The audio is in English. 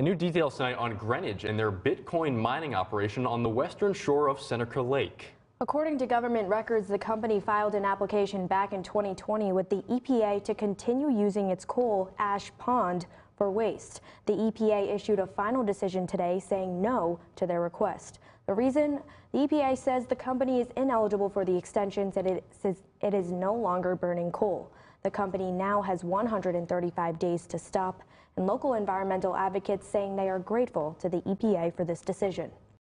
New details tonight on Greenidge and their Bitcoin mining operation on the western shore of Seneca Lake. According to government records, the company filed an application back in 2020 with the EPA to continue using its coal ash pond for waste. The EPA issued a final decision today saying no to their request. The reason the EPA says the company is ineligible for the extension and it says it is no longer burning coal. The company now has 135 days to stop, and local environmental advocates saying they are grateful to the EPA for this decision.